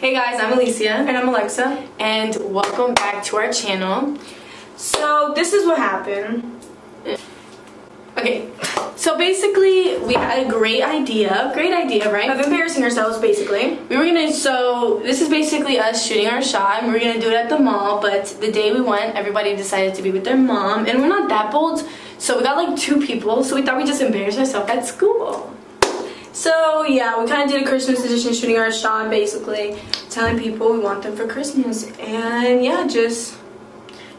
Hey guys, I'm Alicia. And I'm Alexa. And welcome back to our channel. So this is what happened. Okay, so basically we had a great idea, great idea, right? Of embarrassing ourselves, basically. We were gonna, so this is basically us shooting our shot and we were gonna do it at the mall, but the day we went, everybody decided to be with their mom and we're not that bold, so we got like two people, so we thought we'd just embarrass ourselves at school. So yeah, we kind of did a Christmas edition shooting our shot, basically telling people we want them for Christmas. And yeah, just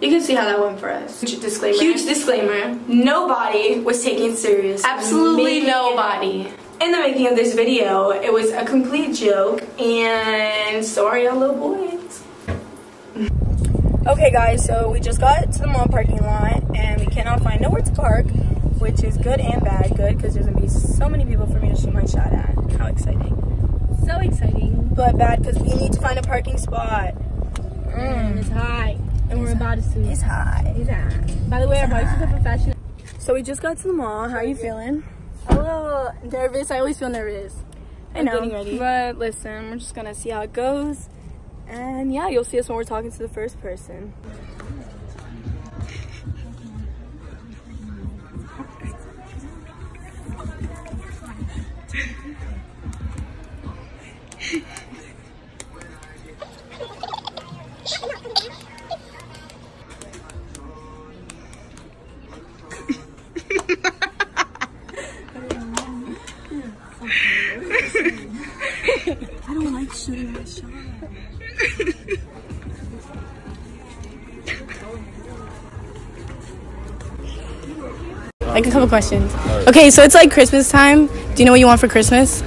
you can see how that went for us. Huge disclaimer. Huge disclaimer. Nobody was taking it serious. Absolutely nobody. In the making of this video, it was a complete joke, and sorry, our little boys. Okay, guys, so we just got to the mall parking lot, and we cannot find nowhere to park, which is good and bad. Good, because there's gonna be so many people for me to shoot my shot at. How exciting! So exciting. But bad, because we need to find a parking spot. Mm. It's high. And we're about to see. It's high. It's high. By the way, our bikes are professional. So we just got to the mall. How are you feeling? A little nervous. I always feel nervous. I know. getting ready. But listen, we're just gonna see how it goes. And yeah, you'll see us when we're talking to the first person. Like a couple questions. Okay, so it's like Christmas time. Do you know what you want for Christmas?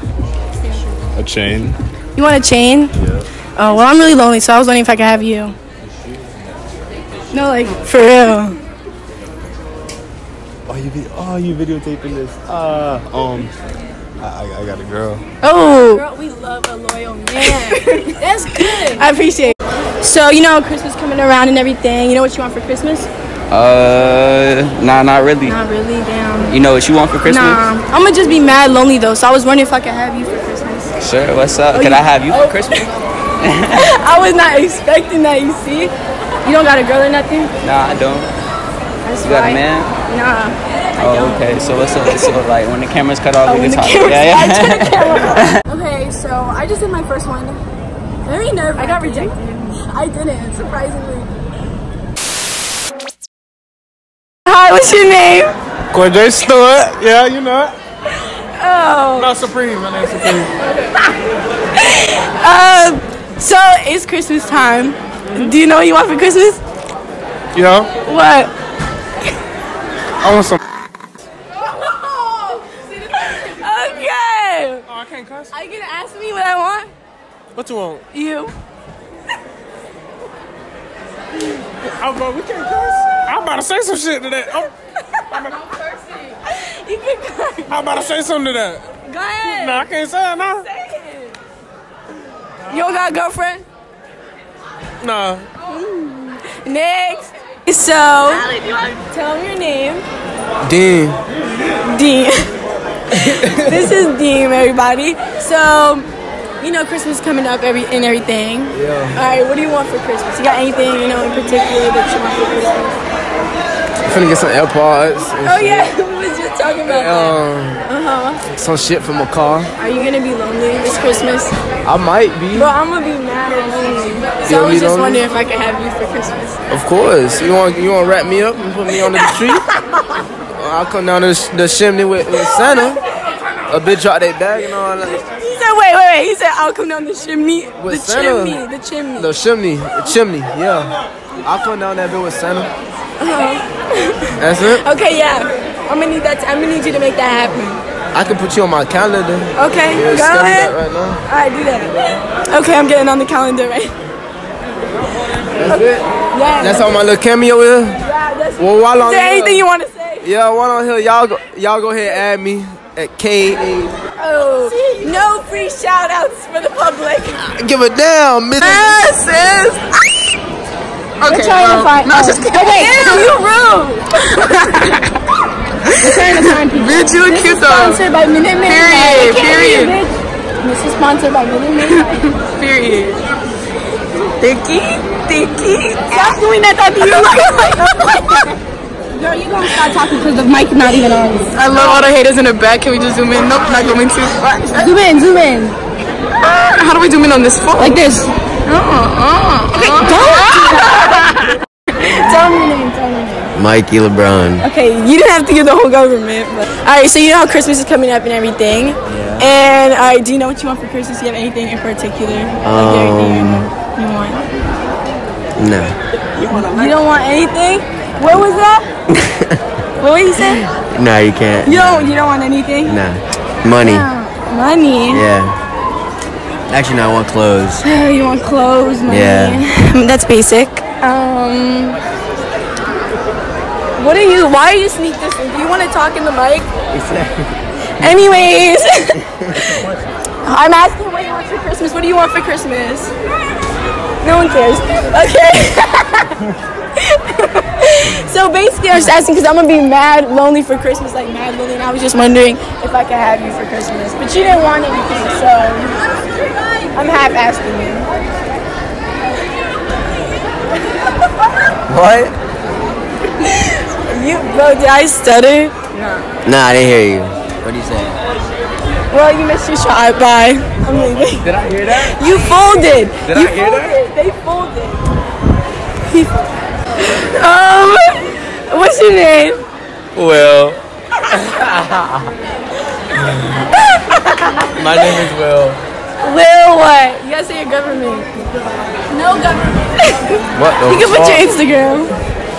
A chain. You want a chain? Yeah. Oh, well, I'm really lonely, so I was wondering if I could have you. No, like, for real. Oh, you be oh you videotaping this? Uh, um, I, I, I got a girl. Oh, Girl, we love a loyal man. That's good. I appreciate it. So, you know, Christmas coming around and everything. You know what you want for Christmas? Uh, nah, not really. Not really, damn. You know what you want for Christmas? Nah, I'm gonna just be mad lonely though, so I was wondering if I could have you for Christmas. Sure, what's up? Oh, Can you- I have you oh. for Christmas? I was not expecting that, you see? You don't got a girl or nothing? Nah, I don't. That's You got a man? Nah. I Oh, don't. okay. So what's up? So like when the camera's cut off, Oh, we when can the talk. camera's- yeah, yeah. turned the camera okay, so I just did my first one. Very nervous. I got rejected. I didn't, surprisingly. Hi, what's your name? Corday Stewart. Yeah, you know it. Oh. Not Supreme. My name's Supreme. Um, so it's Christmas time. Do you know what you want for Christmas? Yeah. What? I want some. Okay. Oh, I can't cuss. Are you gonna ask me what I want? What you want? You. Oh, bro, we can't cuss. I'm about to say some shit to that. I'm, You can go. I'm about to say something to that. Go ahead. Nah, I can't say it now. Say it. You don't got a girlfriend? Nah. Next. So, tell me your name. Dean. Dean. this is Dean, everybody. So, you know, Christmas coming up every and everything. Yeah. All right, what do you want for Christmas? You got anything, you know, in particular that you want for Christmas? I'm finna get some AirPods. and Oh shit. yeah, we was just talking about that. Um, Uh-huh. some shit from a car. Are you gonna be lonely this Christmas? I might be. Bro, I'm gonna be mad at lonely. So I was just wondering if I could have you for Christmas. Of course. You want you want to wrap me up and put me under the tree? I'll come down the, the chimney with, with Santa. A bitch drop that bag and all that. He said, wait, wait, wait. He said, I'll come down the chimney. With the Santa. chimney, the chimney. The chimney, the chimney, yeah. I'll come down that bit with Santa. Uh-huh. That's it. Okay, yeah. I'm gonna need that. I'm gonna need you to make that happen. I can put you on my calendar. Okay, Yeah, go ahead. that right now. All right, do that. Okay, I'm getting on the calendar, right? That's it. Yeah. That's all my little cameo is. yeah, that's Well, while Is I'm there here, anything you want to say? yeah, while I'm here, y'all go, y'all go ahead and add me at K. Oh, no free shout outs for the public. Give it down, Miss. sis. Okay, We're trying to um, find. no, oh, just kidding. okay, you rude. We're trying to find people. Bitch, you look This cute is though. sponsored by Minute Maid. Period, I can't hear you, period. This is sponsored by Minute Maid. Period. Thicky, thicky. Stop doing that. That you Girl, you gonna stop talking because the mic not even on. I love all the haters in the back. Can we just zoom in? Nope, not going to. Zoom in, zoom in. How do we zoom in on this phone? Like this. Uh, uh, uh. okay, Tell me your name, tell me your name. Mikey LeBron. Okay, you didn't have to give the whole government, but alright, so you know how Christmas is coming up and everything. Yeah. And alright, do you know what you want for Christmas? Do you have anything in particular? like everything um, you want? No. You don't want anything? What was that? what were you saying? No, you can't. You don't you don't want anything? Nah. Money. Money. Yeah. Actually, no, I want clothes. you want clothes, money. Yeah. That's basic. Um What are you why are you sneak this in? Do you want to talk in the mic? Anyways. I'm asking what you want for Christmas. What do you want for Christmas? No one cares. Okay. so basically, I was just asking because I'm gonna be mad lonely for Christmas, like mad lonely, and I was just wondering if I could have you for Christmas. But you didn't want anything, so I'm half asking you. What? You, bro, did I stutter? No. Nah, I didn't hear you. What do you say? Well, you missed your shot. Bye. I'm leaving. Did I hear that? You folded. Did you I hear that? They folded. Um, what's your name? Will. My name is Will. Will what? You gotta say your government. No government. What the You can put your Instagram.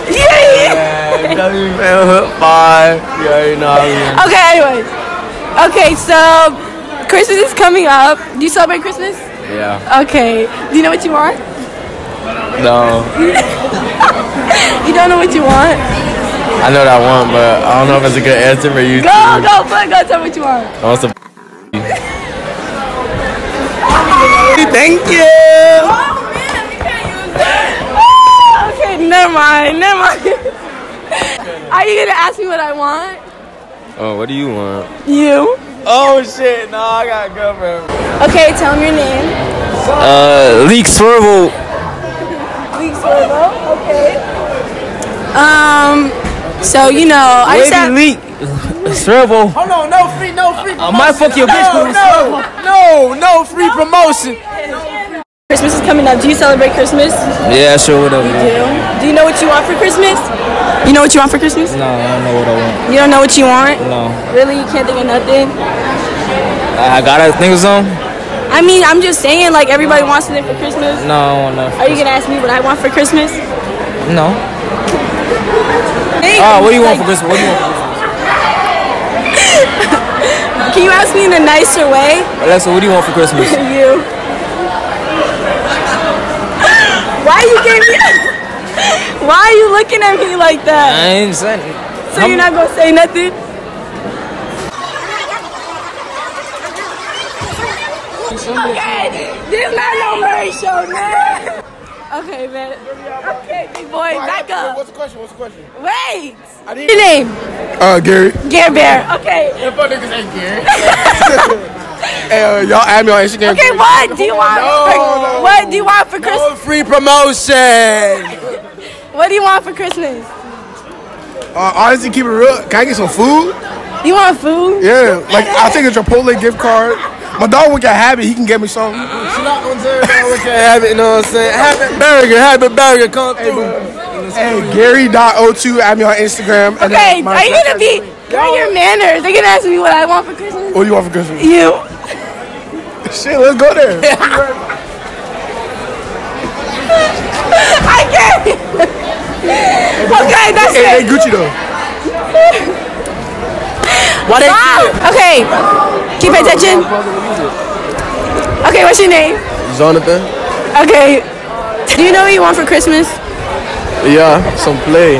Yeah. Yeah, five. You already know. Okay. Anyways. Okay. So Christmas is coming up. Do you celebrate Christmas? Yeah. Okay. Do you know what you want? No. You don't know what you want? I know what I want, but I don't know if it's a good answer for you. Go, go, put, go. Tell me what you want. I want some. Thank you. Ah, okay, never mind, never mind. Are you gonna ask me what I want? Oh, what do you want? You. Oh shit! No, I got girlfriend. Okay, tell me your name. Uh, Leak Swervel. Leak Swervo. Okay. Um. So you know, I just have, Leak. Swervel. Oh no, no free, no free. I might fuck your bitch. No, no, no, no free promotion. Christmas is coming up. Do you celebrate Christmas? Yeah, sure, whatever. Do. Do you know what you want for Christmas? You know what you want for Christmas? No, I don't know what I want. You don't know what you want? No. Really? You can't think of nothing? I gotta think of something? I mean, I'm just saying, like everybody wants something for Christmas. No, I don't want Are you gonna ask me what I want for Christmas? No. Hey, Oh, what do you want for Christmas? What do you want for Christmas? Can you ask me in a nicer way? Alexa, what do you want for Christmas? you. Why you giving me? Why are you looking at me like that? I ain't saying. So you're not gonna say nothing? Okay, this is not no Maury show, man. Okay, man. Okay, big boy, back up. What's the question? What's the question? Wait. I What's your name? Uh, Gary. Gary Bear. Okay. If I niggas ain't Gary. hey, uh, y'all add me on Instagram. Okay, what do you want? No, for, no. What do you want for Christmas? No free promotion. What do you want for Christmas? Uh, honestly, keep it real. Can I get some food? You want food? Yeah, like I'll take a Chipotle gift card. My dog would get habit. He can get me something. Have it, you know what I'm saying? Habit burger, habit burger, come through. Hey, Gary.02. Add me on Instagram. And Okay, then my are you gonna be? is- Girl, your manners. They're gonna ask me what I want for Christmas. What do you want for Christmas? You. Shit, let's go there. I can't. okay, that's hey, hey, it. Gucci though. Why they Stop. Okay, keep attention. Okay, what's your name? Jonathan? Okay. Do you know what you want for Christmas? Yeah, some play.